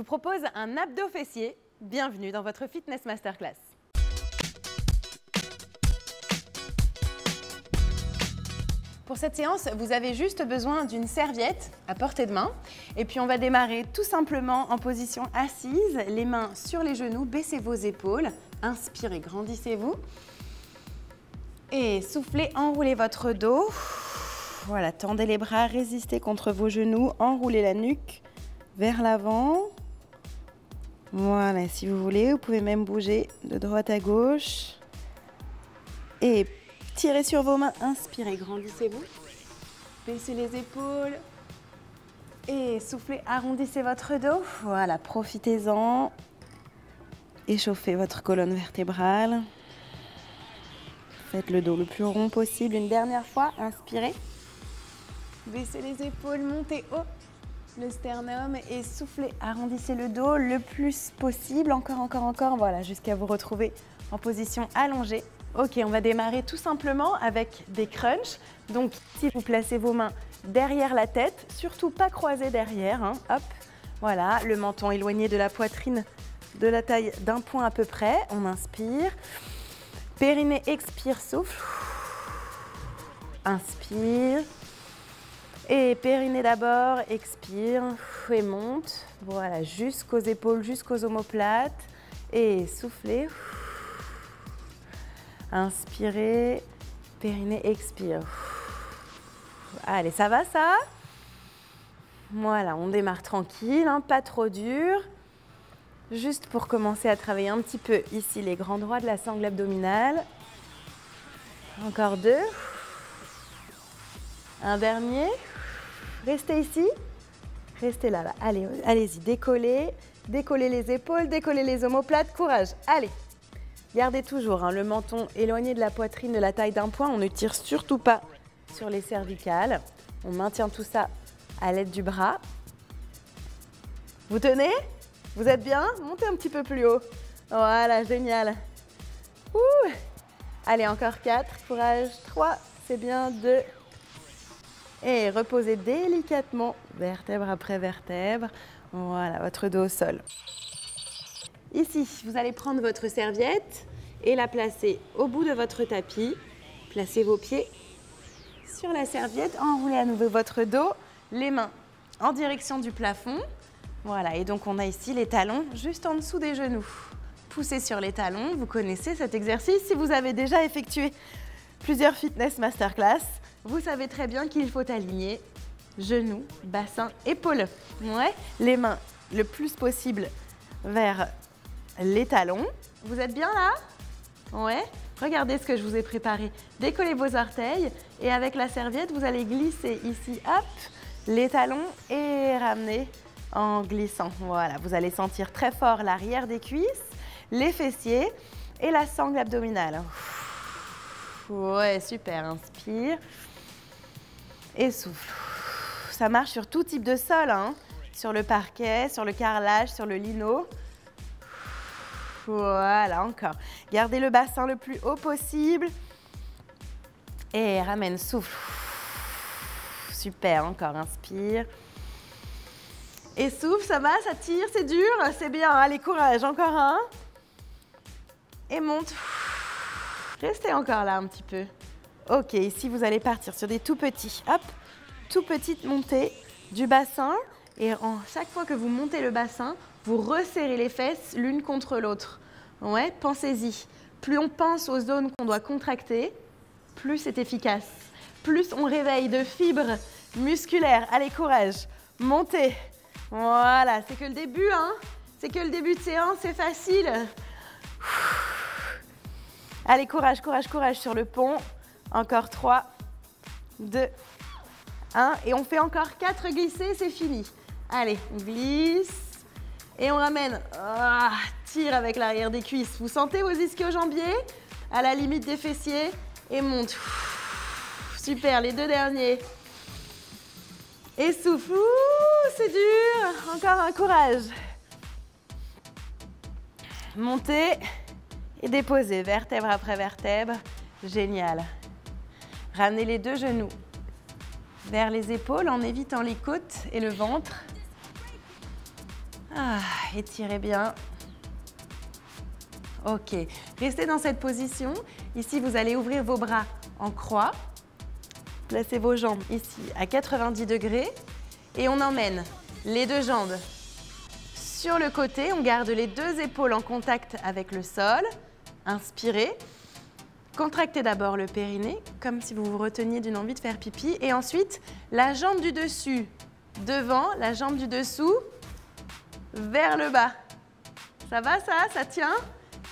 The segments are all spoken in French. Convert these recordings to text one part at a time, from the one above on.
vous propose un abdo fessier. Bienvenue dans votre Fitness Masterclass. Pour cette séance, vous avez juste besoin d'une serviette à portée de main. Et puis on va démarrer tout simplement en position assise, les mains sur les genoux, baissez vos épaules, inspirez, grandissez-vous. Et soufflez, enroulez votre dos. Voilà, tendez les bras, résistez contre vos genoux, enroulez la nuque vers l'avant. Voilà, si vous voulez, vous pouvez même bouger de droite à gauche. Et tirez sur vos mains, inspirez, grandissez-vous. Baissez les épaules. Et soufflez, arrondissez votre dos. Voilà, profitez-en. Échauffez votre colonne vertébrale. Faites le dos le plus rond possible. Une dernière fois, inspirez. Baissez les épaules, montez haut le sternum et soufflez. Arrondissez le dos le plus possible. Encore, encore, encore. Voilà, jusqu'à vous retrouver en position allongée. Ok, on va démarrer tout simplement avec des crunchs. Donc, si vous placez vos mains derrière la tête, surtout pas croisées derrière. Hein, hop, voilà, le menton éloigné de la poitrine de la taille d'un point à peu près. On inspire. Périnée expire, souffle. Inspire. Et périnée d'abord, expire et monte. Voilà, jusqu'aux épaules, jusqu'aux omoplates. Et soufflez. Inspirez. Périnée, expire. Allez, ça va ça? Voilà, on démarre tranquille, hein, pas trop dur. Juste pour commencer à travailler un petit peu ici les grands droits de la sangle abdominale. Encore deux. Un dernier. Restez ici. Restez là. Allez, allez-y, décollez. Décollez les épaules, décollez les omoplates. Courage. Allez. Gardez toujours hein, le menton éloigné de la poitrine de la taille d'un point. On ne tire surtout pas sur les cervicales. On maintient tout ça à l'aide du bras. Vous tenez? Vous êtes bien? Montez un petit peu plus haut. Voilà, génial. Ouh. Allez, encore 4. Courage. 3. C'est bien. 2. Et reposez délicatement, vertèbre après vertèbre. Voilà, votre dos au sol. Ici, vous allez prendre votre serviette et la placer au bout de votre tapis. Placez vos pieds sur la serviette, enroulez à nouveau votre dos, les mains en direction du plafond. Voilà, et donc on a ici les talons juste en dessous des genoux. Poussez sur les talons, vous connaissez cet exercice si vous avez déjà effectué plusieurs fitness masterclass. Vous savez très bien qu'il faut aligner genoux, bassin, épaules. Ouais, les mains le plus possible vers les talons. Vous êtes bien là? Ouais. Regardez ce que je vous ai préparé. Décollez vos orteils et avec la serviette, vous allez glisser ici, hop, les talons et ramener en glissant. Voilà, vous allez sentir très fort l'arrière des cuisses, les fessiers et la sangle abdominale. Ouais, super. Inspire et souffle. Ça marche sur tout type de sol, hein. sur le parquet, sur le carrelage, sur le lino. Voilà, encore. Gardez le bassin le plus haut possible. Et ramène, souffle. Super, encore, inspire. Et souffle, ça va, ça tire, c'est dur, c'est bien. Allez, courage, encore un. Et monte. Restez encore là un petit peu. Ok, ici vous allez partir sur des tout petits, hop, tout petites montées du bassin. Et en, chaque fois que vous montez le bassin, vous resserrez les fesses l'une contre l'autre. Ouais, pensez-y. Plus on pense aux zones qu'on doit contracter, plus c'est efficace. Plus on réveille de fibres musculaires. Allez, courage. Montez. Voilà, c'est que le début, hein. C'est que le début de séance, c'est facile. Allez, courage, courage, courage sur le pont. Encore 3, 2, 1. Et on fait encore 4 glissés, c'est fini. Allez, on glisse. Et on ramène. Ah, tire avec l'arrière des cuisses. Vous sentez vos ischio-jambiers à la limite des fessiers. Et monte. Super, les deux derniers. Et souffle. C'est dur. Encore un courage. Montez et déposez vertèbre après vertèbre. Génial. Ramenez les deux genoux vers les épaules en évitant les côtes et le ventre. Ah, étirez bien. Ok, restez dans cette position. Ici, vous allez ouvrir vos bras en croix. Placez vos jambes ici à 90 degrés. Et on emmène les deux jambes sur le côté. On garde les deux épaules en contact avec le sol. Inspirez. Contractez d'abord le périnée, comme si vous vous reteniez d'une envie de faire pipi. Et ensuite, la jambe du dessus devant, la jambe du dessous vers le bas. Ça va ça Ça tient?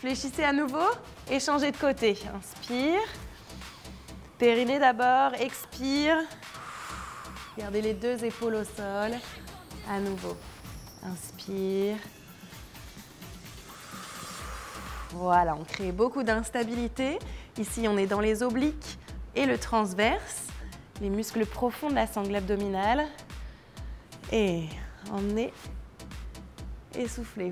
Fléchissez à nouveau et changez de côté. Inspire. Périnée d'abord, expire. Gardez les deux épaules au sol. À nouveau. Inspire. Voilà, on crée beaucoup d'instabilité. Ici, on est dans les obliques et le transverse, les muscles profonds de la sangle abdominale. Et emmenez et soufflez.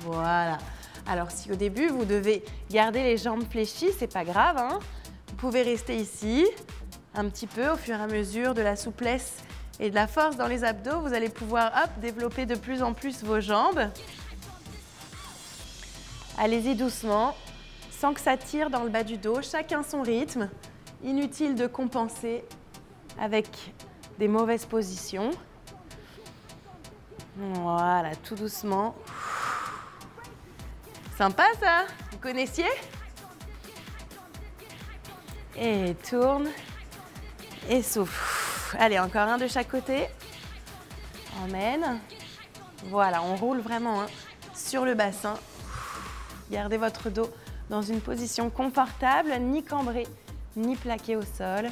Voilà. Alors si au début vous devez garder les jambes fléchies, c'est pas grave. Hein. vous pouvez rester ici un petit peu au fur et à mesure de la souplesse et de la force dans les abdos. Vous allez pouvoir développer de plus en plus vos jambes. Allez-y doucement, sans que ça tire dans le bas du dos, chacun son rythme. Inutile de compenser avec des mauvaises positions. Voilà, tout doucement. Sympa ça Vous connaissiez? Et tourne. Et souffle. Allez, encore un de chaque côté. Emmène. Voilà, on roule vraiment hein, sur le bassin. Gardez votre dos dans une position confortable, ni cambré, ni plaqué au sol.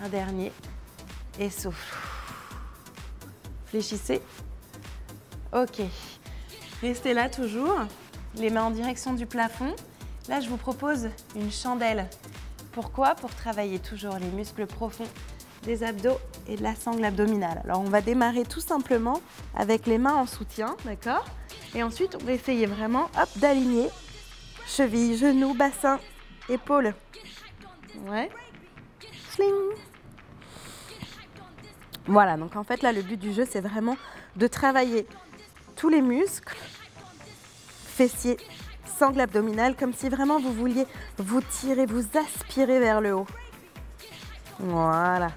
Un dernier. Et souffle. Fléchissez. Ok. Restez là toujours les mains en direction du plafond. Là, je vous propose une chandelle. Pourquoi? Pour travailler toujours les muscles profonds des abdos et de la sangle abdominale. Alors, on va démarrer tout simplement avec les mains en soutien, d'accord? Et ensuite, on va essayer vraiment, d'aligner cheville, genoux, bassin, épaules. Ouais. Sling. Voilà, donc en fait, là, le but du jeu, c'est vraiment de travailler tous les muscles fessiers, sangle abdominale, comme si vraiment vous vouliez vous tirer, vous aspirer vers le haut. Voilà.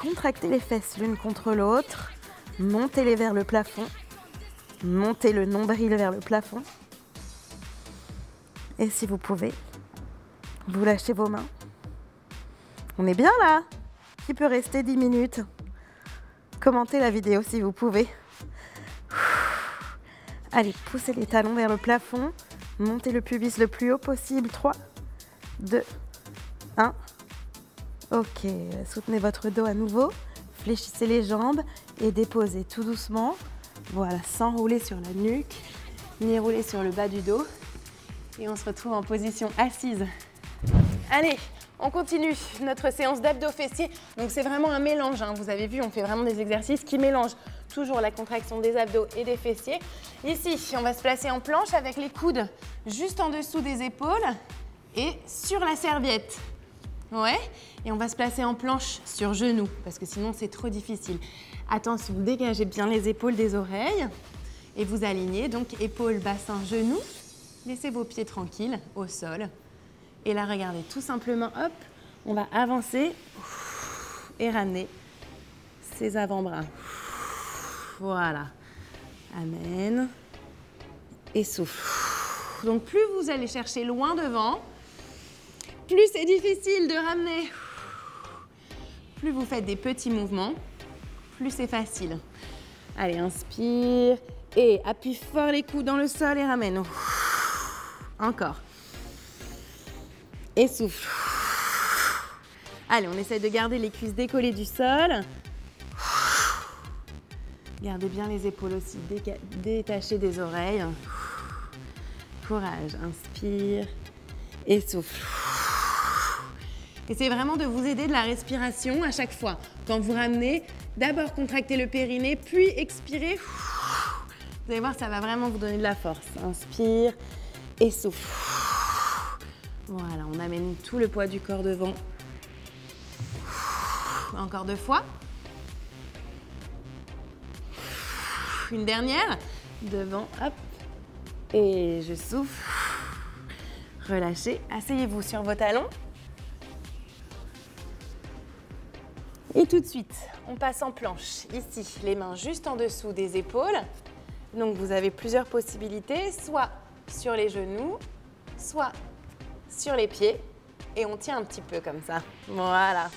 Contractez les fesses l'une contre l'autre. Montez-les vers le plafond. Montez le nombril vers le plafond. Et si vous pouvez, vous lâchez vos mains. On est bien là Qui peut rester 10 minutes Commentez la vidéo si vous pouvez. Allez, poussez les talons vers le plafond. Montez le pubis le plus haut possible. 3, 2, 1. Ok, soutenez votre dos à nouveau. Fléchissez les jambes et déposez tout doucement. Voilà, sans rouler sur la nuque, ni rouler sur le bas du dos. Et on se retrouve en position assise. Allez, on continue notre séance d'abdos fessiers. Donc c'est vraiment un mélange. Hein. Vous avez vu, on fait vraiment des exercices qui mélangent toujours la contraction des abdos et des fessiers. Ici, on va se placer en planche avec les coudes juste en dessous des épaules et sur la serviette. Ouais, et on va se placer en planche sur genoux parce que sinon c'est trop difficile. Attention, dégagez bien les épaules des oreilles et vous alignez donc épaules, bassin, genoux. Laissez vos pieds tranquilles au sol. Et là, regardez, tout simplement, hop, on va avancer et ramener ses avant-bras. Voilà. Amen. Et souffle. Donc plus vous allez chercher loin devant, plus c'est difficile de ramener. Plus vous faites des petits mouvements, plus c'est facile. Allez, inspire et appuie fort les coudes dans le sol et ramène. Encore. Et souffle. Allez, on essaie de garder les cuisses décollées du sol. Gardez bien les épaules aussi détachées des oreilles. Courage, inspire et souffle. Essayez vraiment de vous aider de la respiration à chaque fois. Quand vous ramenez, d'abord contractez le périnée, puis expirez. Vous allez voir, ça va vraiment vous donner de la force. Inspire et souffle. Voilà, on amène tout le poids du corps devant. Encore deux fois. Une dernière. Devant, hop. Et je souffle. Relâchez. Asseyez-vous sur vos talons. Et tout de suite, on passe en planche. Ici, les mains juste en dessous des épaules. Donc vous avez plusieurs possibilités, soit sur les genoux, soit sur les pieds. Et on tient un petit peu comme ça. Voilà.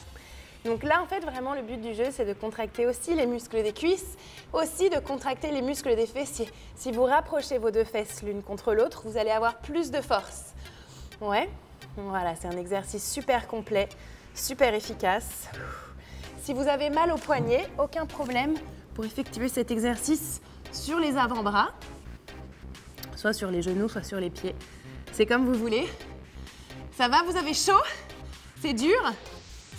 Donc là, en fait, vraiment, le but du jeu, c'est de contracter aussi les muscles des cuisses, aussi de contracter les muscles des fessiers. Si vous rapprochez vos deux fesses l'une contre l'autre, vous allez avoir plus de force. Ouais, voilà, c'est un exercice super complet, super efficace. Si vous avez mal au poignet, aucun problème pour effectuer cet exercice sur les avant-bras, soit sur les genoux, soit sur les pieds. C'est comme vous voulez. Ça va, vous avez chaud? C'est dur?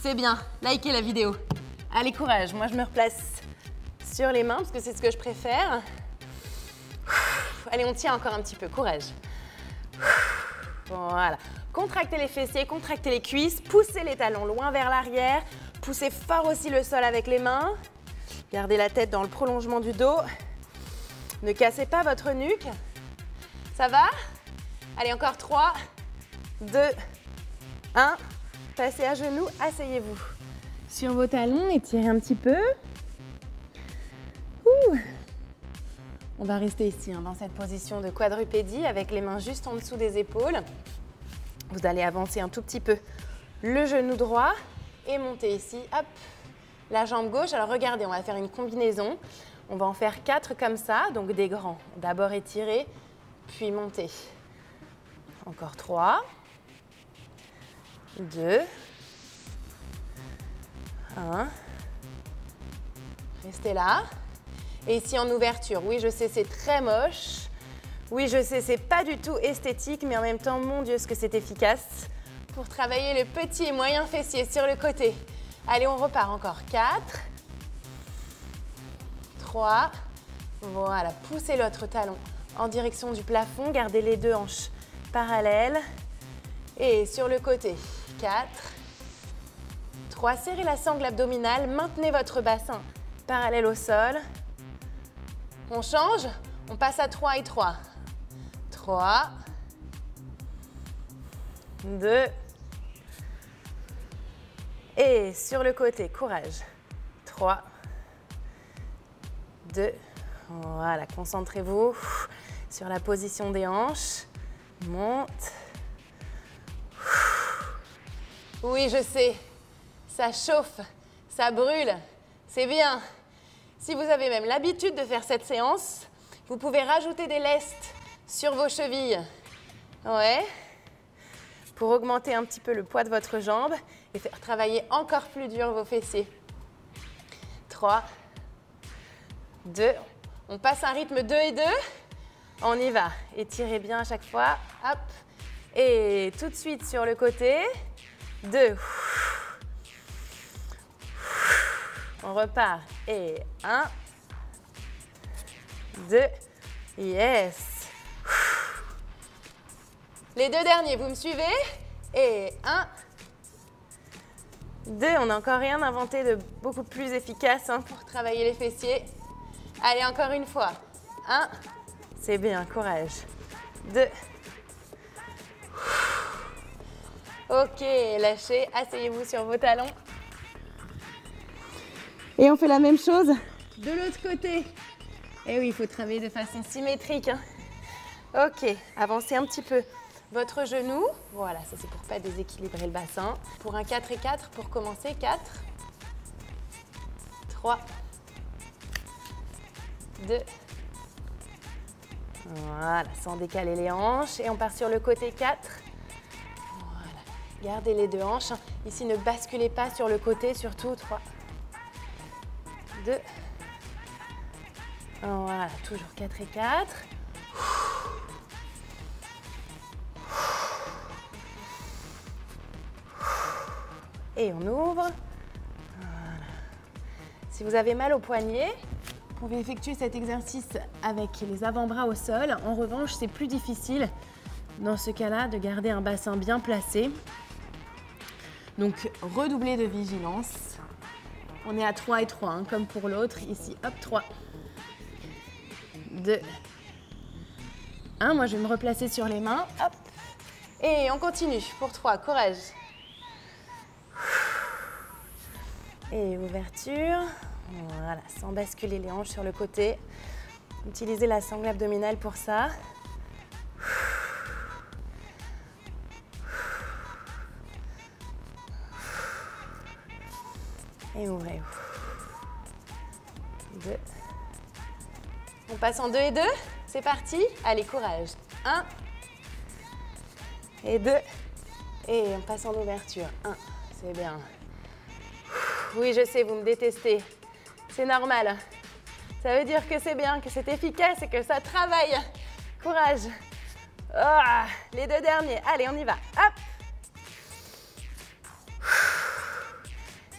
C'est bien. Likez la vidéo. Allez, courage. Moi, je me replace sur les mains parce que c'est ce que je préfère. Allez, on tient encore un petit peu. Courage. Voilà. Contractez les fessiers, contractez les cuisses, poussez les talons loin vers l'arrière, poussez fort aussi le sol avec les mains. Gardez la tête dans le prolongement du dos. Ne cassez pas votre nuque. Ça va? Allez, encore 3, 2, 1. Passez à genoux, asseyez-vous. Sur vos talons, étirez un petit peu. On va rester ici, hein, dans cette position de quadrupédie, avec les mains juste en dessous des épaules. Vous allez avancer un tout petit peu le genou droit et monter ici, hop, la jambe gauche. Alors regardez, on va faire une combinaison. On va en faire quatre comme ça, donc des grands. D'abord étirer, puis monter. Encore trois. Deux. Un. Restez là. Et ici en ouverture. Oui, je sais, c'est très moche. Oui, je sais, c'est pas du tout esthétique, mais en même temps, mon Dieu, ce que c'est efficace pour travailler le petit et moyen fessier sur le côté. Allez, on repart encore. 4, 3, voilà, poussez l'autre talon en direction du plafond, gardez les deux hanches parallèles. Et sur le côté, 4, 3, serrez la sangle abdominale, maintenez votre bassin parallèle au sol. On change, on passe à 3 et 3. 3, 2, et sur le côté, courage. 3, 2, voilà, concentrez-vous sur la position des hanches. Monte. Oui, je sais, ça chauffe, ça brûle, c'est bien. Si vous avez même l'habitude de faire cette séance, vous pouvez rajouter des lestes sur vos chevilles. Ouais. Pour augmenter un petit peu le poids de votre jambe et faire travailler encore plus dur vos fessiers. 3, 2, on passe un rythme 2 et 2, on y va. Étirez bien à chaque fois, hop, et tout de suite sur le côté, 2, on repart, et 1, 2, yes. Les deux derniers, vous me suivez? Et 1, deux, on n'a encore rien inventé de beaucoup plus efficace hein, pour travailler les fessiers. Allez, encore une fois. Un, c'est bien, courage. Deux. Ok, lâchez, asseyez-vous sur vos talons. Et on fait la même chose de l'autre côté. Et eh oui, il faut travailler de façon symétrique. Hein. Ok, avancez un petit peu votre genou. Voilà, ça c'est pour pas déséquilibrer le bassin. Pour un 4 et 4, pour commencer, 4, 3, 2, voilà, sans décaler les hanches. Et on part sur le côté 4. Voilà, gardez les deux hanches. Ici, ne basculez pas sur le côté, surtout 3, 2, voilà, toujours 4 et 4. et on ouvre. Si vous avez mal au poignet, pouvez effectuer cet exercice avec les avant-bras au sol. En revanche, c'est plus difficile dans ce cas-là de garder un bassin bien placé. Donc, redoublez de vigilance. On est à 3 et 3, hein, comme pour l'autre. Ici, hop, 3. 2, 1. Moi, je vais me replacer sur les mains. Hop. Et on continue pour 3. Courage. Et ouverture. Voilà, sans basculer les hanches sur le côté. Utilisez la sangle abdominale pour ça. Et ouvrez. Deux. On passe en deux et deux. C'est parti. Allez, courage. Un. Et deux. Et on passe en ouverture. Un. C'est bien. Oui, je sais, vous me détestez. C'est normal. Ça veut dire que c'est bien, que c'est efficace et que ça travaille. Courage. Ah, les deux derniers. Allez, on y va. Hop.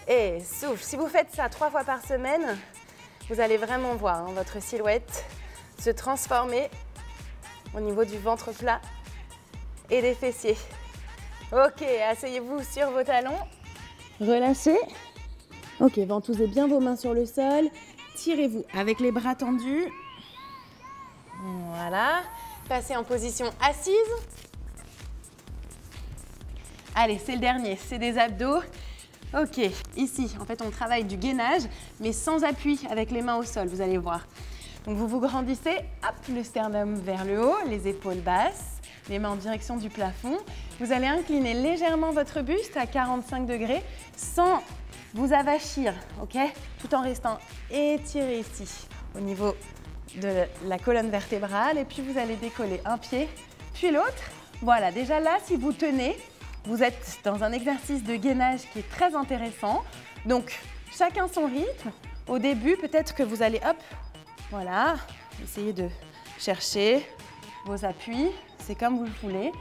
Et souffle. Si vous faites ça trois fois par semaine, vous allez vraiment voir hein, votre silhouette se transformer au niveau du ventre plat et des fessiers. Ok, asseyez-vous sur vos talons. Relâchez. Ok, ventousez bien vos mains sur le sol. Tirez-vous avec les bras tendus. Voilà. Passez en position assise. Allez, c'est le dernier, c'est des abdos. Ok, ici, en fait, on travaille du gainage, mais sans appui, avec les mains au sol, vous allez voir. Donc, vous vous grandissez, hop, le sternum vers le haut, les épaules basses, les mains en direction du plafond. Vous allez incliner légèrement votre buste à 45 degrés, sans vous avachir, ok Tout en restant étiré ici, au niveau de la colonne vertébrale. Et puis, vous allez décoller un pied, puis l'autre. Voilà, déjà là, si vous tenez, vous êtes dans un exercice de gainage qui est très intéressant. Donc, chacun son rythme. Au début, peut-être que vous allez, hop, voilà, essayer de chercher vos appuis. C'est comme vous le voulez.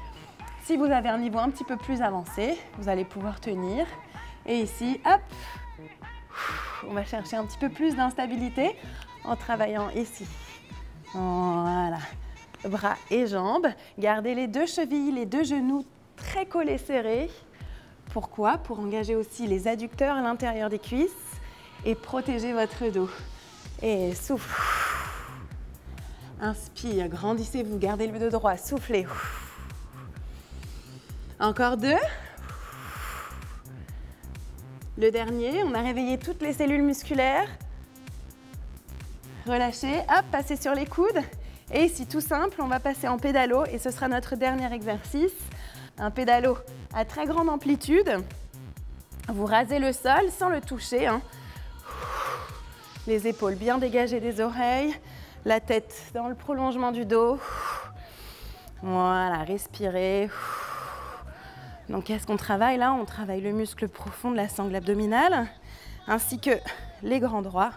Si vous avez un niveau un petit peu plus avancé, vous allez pouvoir tenir. Et ici, hop, on va chercher un petit peu plus d'instabilité en travaillant ici. Voilà, bras et jambes. Gardez les deux chevilles, les deux genoux très collé serré. Pourquoi? Pour engager aussi les adducteurs à l'intérieur des cuisses et protéger votre dos. Et souffle. Inspire, grandissez-vous, gardez le dos droit, soufflez. Encore deux. Le dernier, on a réveillé toutes les cellules musculaires. Relâchez, hop, passez sur les coudes. Et ici, tout simple, on va passer en pédalo et ce sera notre dernier exercice un pédalo à très grande amplitude. Vous rasez le sol sans le toucher. Hein. Les épaules bien dégagées des oreilles, la tête dans le prolongement du dos. Voilà, respirez. Donc qu'est-ce qu'on travaille là? On travaille le muscle profond de la sangle abdominale ainsi que les grands droits.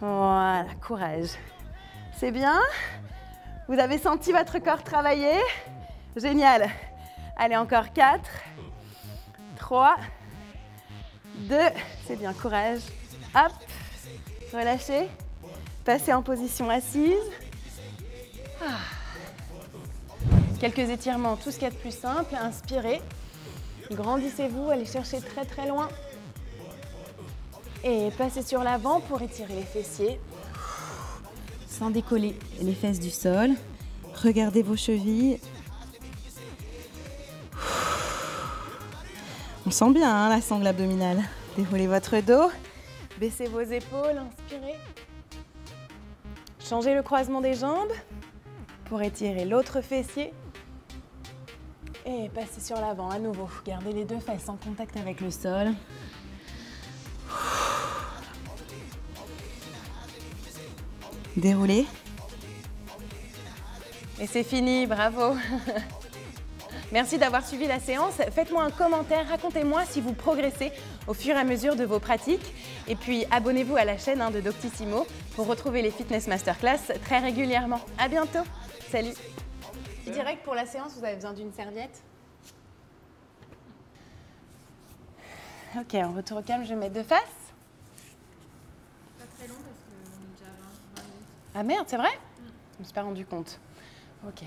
Voilà, courage. C'est bien? Vous avez senti votre corps travailler? Génial. Allez, encore 4, 3, 2, c'est bien, courage. Hop, relâchez. Passez en position assise. Ah. Quelques étirements, tout ce qu'il y a de plus simple. Inspirez. Grandissez-vous, allez chercher très très loin. Et passez sur l'avant pour étirer les fessiers sans décoller les fesses du sol. Regardez vos chevilles. On sent bien hein, la sangle abdominale. Déroulez votre dos, baissez vos épaules, inspirez. Changez le croisement des jambes pour étirer l'autre fessier. Et passez sur l'avant à nouveau. Gardez les deux fesses en contact avec le sol. Déroulez. Et c'est fini, bravo. Merci d'avoir suivi la séance. Faites-moi un commentaire, racontez-moi si vous progressez au fur et à mesure de vos pratiques. Et puis abonnez-vous à la chaîne hein, de Doctissimo pour retrouver les fitness masterclass très régulièrement. À bientôt. Salut. Direct pour la séance, vous avez besoin d'une serviette? Ok, en retour au calme, je vais mettre de face. Ah merde, c'est vrai? Je me suis pas rendu compte. Ok.